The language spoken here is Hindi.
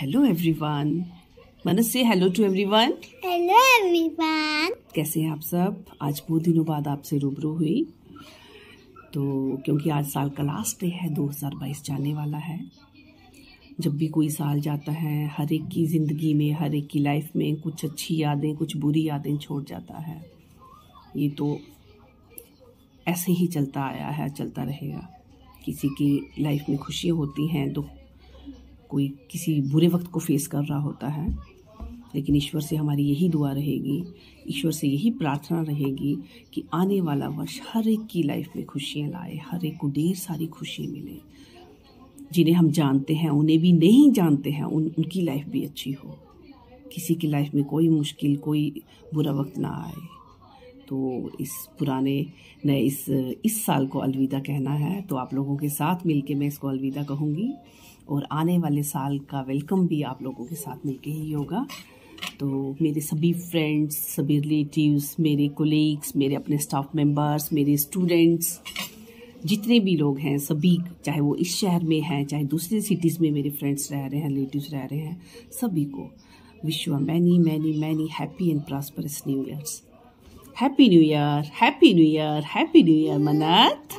हेलो एवरीवन मनस से hello to everyone hello everyone कैसे हैं आप सब? आज बहुत दिनों बाद आपसे रूबरू हुई। तो क्योंकि आज साल का लास्ट डे है 2022 जाने वाला है। जब भी कोई साल जाता है हर एक की ज़िंदगी में हर एक की लाइफ में कुछ अच्छी यादें कुछ बुरी यादें छोड़ जाता है। ये तो ऐसे ही चलता आया है चलता रहेगा। किसी की लाइफ में खुशियाँ होती हैं दुख कोई किसी बुरे वक्त को फेस कर रहा होता है। लेकिन ईश्वर से हमारी यही दुआ रहेगी, ईश्वर से यही प्रार्थना रहेगी कि आने वाला वर्ष हर एक की लाइफ में खुशियाँ लाए, हर एक को ढेर सारी खुशी मिले। जिन्हें हम जानते हैं, उन्हें भी नहीं जानते हैं, उन, उनकी लाइफ भी अच्छी हो। किसी की लाइफ में कोई मुश्किल, कोई बुरा वक्त ना आए। तो इस पुराने, नए इस इस साल को अलविदा कहना है। तो आप लोगों के साथ मिलके मैं इसको अलविदा कहूँगी। और आने वाले साल का वेलकम भी आप लोगों के साथ मिलके ही होगा। तो मेरे सभी फ्रेंड्स सभी रिलेटिव्स मेरे कोलीग्स मेरे अपने स्टाफ मेंबर्स मेरे स्टूडेंट्स जितने भी लोग हैं, सभी, चाहे वो इस शहर में हैं, चाहे दूसरे सिटीज़ में मेरे फ्रेंड्स रह रहे हैं रिलेटिव्स रह रहे हैं, सभी को wish you many many many happy and prosperous new years Happy New Year! Happy New Year! Happy New Year, Manat!